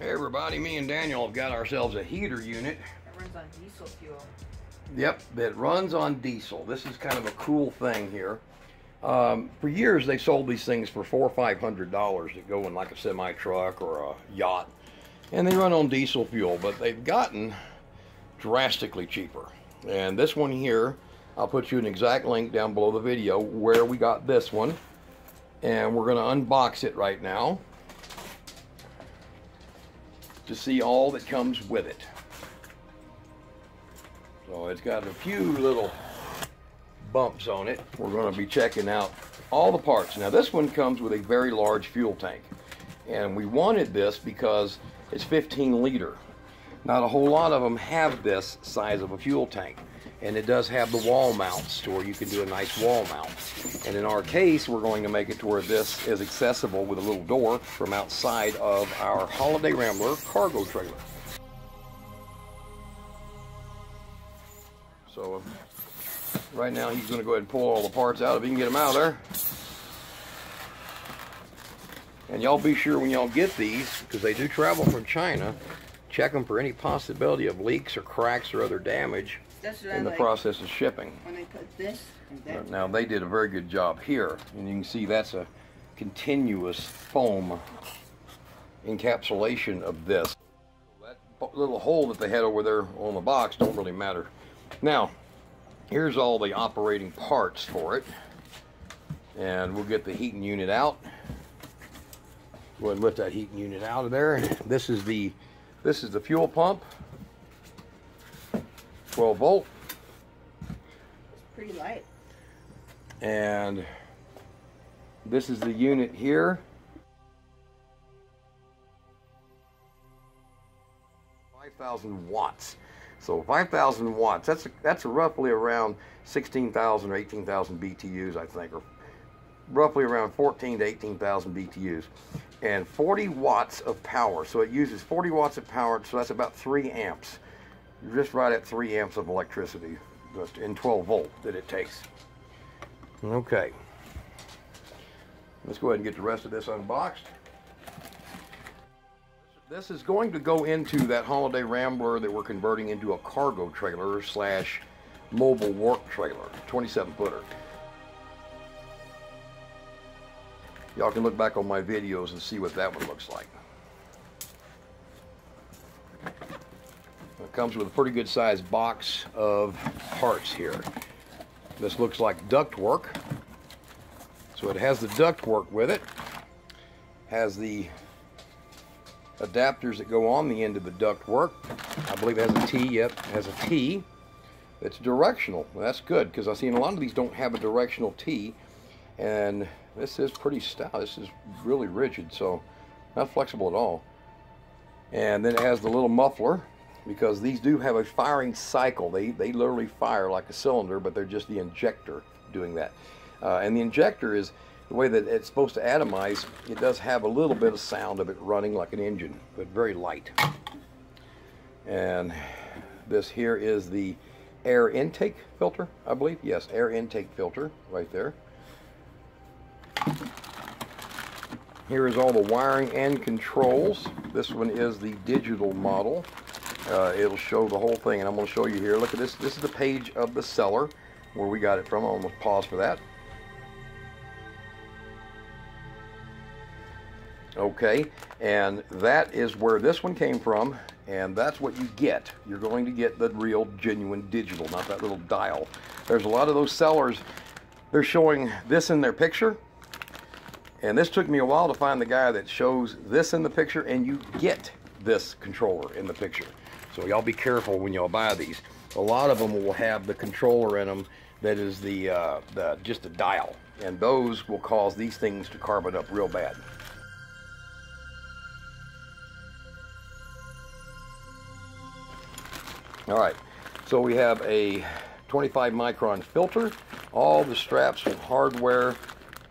Hey everybody, me and Daniel have got ourselves a heater unit. That runs on diesel fuel. Yep, that runs on diesel. This is kind of a cool thing here. Um, for years, they sold these things for four or five hundred dollars that go in like a semi truck or a yacht, and they run on diesel fuel. But they've gotten drastically cheaper. And this one here, I'll put you an exact link down below the video where we got this one, and we're going to unbox it right now to see all that comes with it. So it's got a few little bumps on it. We're going to be checking out all the parts. Now this one comes with a very large fuel tank. And we wanted this because it's 15 liter. Not a whole lot of them have this size of a fuel tank. And it does have the wall mounts to where you can do a nice wall mount. And in our case, we're going to make it to where this is accessible with a little door from outside of our Holiday Rambler cargo trailer. So right now he's going to go ahead and pull all the parts out if he can get them out of there. And y'all be sure when y'all get these, because they do travel from China, check them for any possibility of leaks or cracks or other damage in the like process of shipping. when I put this and that. Now they did a very good job here, and you can see that's a continuous foam encapsulation of this. That little hole that they had over there on the box don't really matter. Now, here's all the operating parts for it, and we'll get the heating unit out. Go ahead and lift that heating unit out of there. This is the this is the fuel pump, 12 volt. It's pretty light. and this is the unit here. Five thousand watts. So five thousand watts. That's that's roughly around sixteen thousand or eighteen thousand BTUs, I think, or roughly around fourteen to eighteen thousand BTUs, and forty watts of power. So it uses forty watts of power. So that's about three amps. You're just right at three amps of electricity, just in 12 volt that it takes. Okay. Let's go ahead and get the rest of this unboxed. This is going to go into that Holiday Rambler that we're converting into a cargo trailer slash mobile work trailer, 27 footer. Y'all can look back on my videos and see what that one looks like. Comes with a pretty good sized box of parts here. This looks like duct work. So it has the duct work with it. Has the adapters that go on the end of the duct work. I believe it has a T. Yep, it has a T. It's directional. That's good because I've seen a lot of these don't have a directional T. And this is pretty stout. This is really rigid, so not flexible at all. And then it has the little muffler because these do have a firing cycle. They, they literally fire like a cylinder, but they're just the injector doing that. Uh, and the injector is the way that it's supposed to atomize. It does have a little bit of sound of it running like an engine, but very light. And this here is the air intake filter, I believe. Yes, air intake filter right there. Here is all the wiring and controls. This one is the digital model. Uh, it'll show the whole thing, and I'm going to show you here. Look at this. This is the page of the seller where we got it from. I'll almost pause for that. Okay, and that is where this one came from, and that's what you get. You're going to get the real, genuine digital, not that little dial. There's a lot of those sellers, they're showing this in their picture, and this took me a while to find the guy that shows this in the picture, and you get this controller in the picture. So y'all be careful when y'all buy these. A lot of them will have the controller in them that is the, uh, the just a dial, and those will cause these things to carbon up real bad. All right, so we have a 25 micron filter, all the straps and hardware,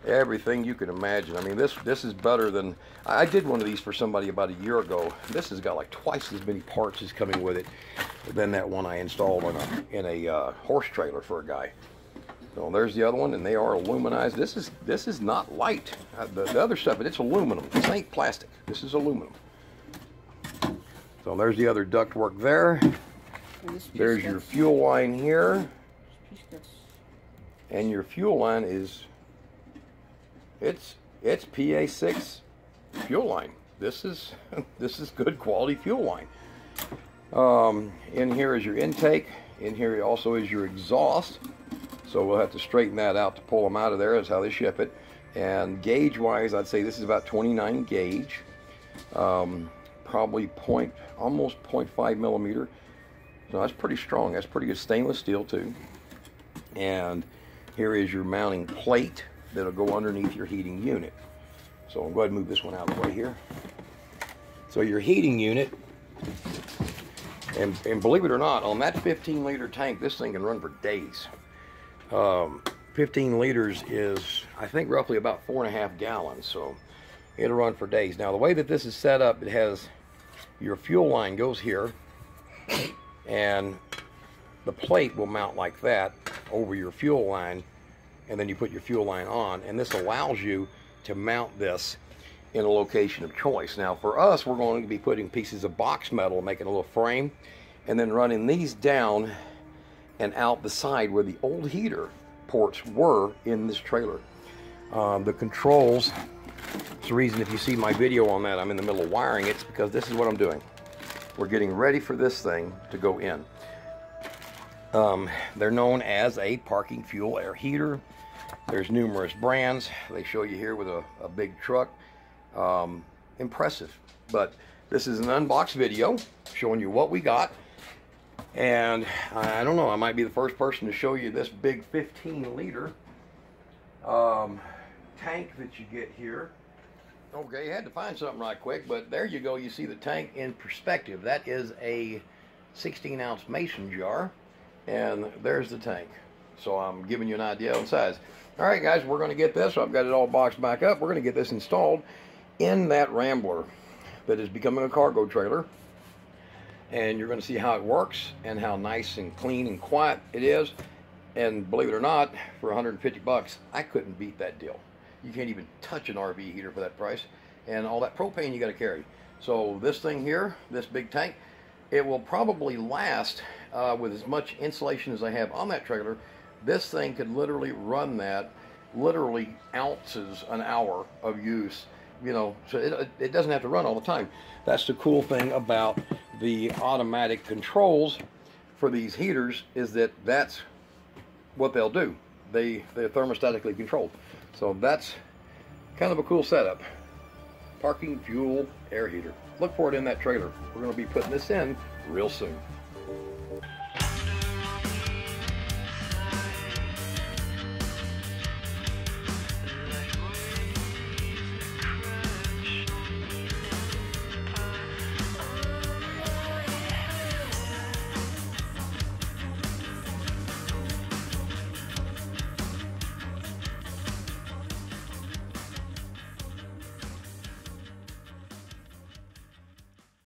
everything you can imagine. I mean, this this is better than I did one of these for somebody about a year ago. This has got like twice as many parts as coming with it than that one I installed in a in a uh, horse trailer for a guy. So there's the other one, and they are aluminized. This is this is not light. Uh, the, the other stuff, it's aluminum. This ain't plastic. This is aluminum. So there's the other ductwork there. And this piece There's your fuel line here. this piece that's- And your fuel line is, it's, it's PA6 fuel line. This is, this is good quality fuel line. Um, in here is your intake. In here also is your exhaust. So we'll have to straighten that out to pull them out of there. That's how they ship it. And gauge wise, I'd say this is about 29 gauge. Um, probably point, almost 0.5 millimeter. So that's pretty strong. That's pretty good stainless steel too. And here is your mounting plate that'll go underneath your heating unit. So I'll go ahead and move this one out of the way here. So your heating unit, and, and believe it or not, on that 15 liter tank, this thing can run for days. Um, 15 liters is, I think, roughly about four and a half gallons. So it'll run for days. Now, the way that this is set up, it has your fuel line goes here, and the plate will mount like that over your fuel line, and then you put your fuel line on, and this allows you to mount this in a location of choice. Now, for us, we're going to be putting pieces of box metal, making a little frame, and then running these down and out the side where the old heater ports were in this trailer. Um, the controls, it's the reason if you see my video on that, I'm in the middle of wiring it, it's because this is what I'm doing. We're getting ready for this thing to go in. Um, they're known as a parking fuel air heater. There's numerous brands. They show you here with a, a big truck. Um, impressive. But this is an unboxed video showing you what we got. And I don't know, I might be the first person to show you this big 15 liter um, tank that you get here. Okay, you had to find something right quick, but there you go. You see the tank in perspective. That is a 16 ounce mason jar, and there's the tank. So I'm giving you an idea on size. All right, guys, we're going to get this. I've got it all boxed back up. We're going to get this installed in that Rambler that is becoming a cargo trailer. And you're going to see how it works and how nice and clean and quiet it is. And believe it or not, for 150 bucks, I couldn't beat that deal. You can't even touch an RV heater for that price. And all that propane you got to carry. So this thing here, this big tank, it will probably last uh, with as much insulation as I have on that trailer. This thing could literally run that literally ounces an hour of use. You know, so it, it doesn't have to run all the time. That's the cool thing about the automatic controls for these heaters is that that's what they'll do. They, they're thermostatically controlled. So that's kind of a cool setup. Parking fuel air heater. Look for it in that trailer. We're going to be putting this in real soon.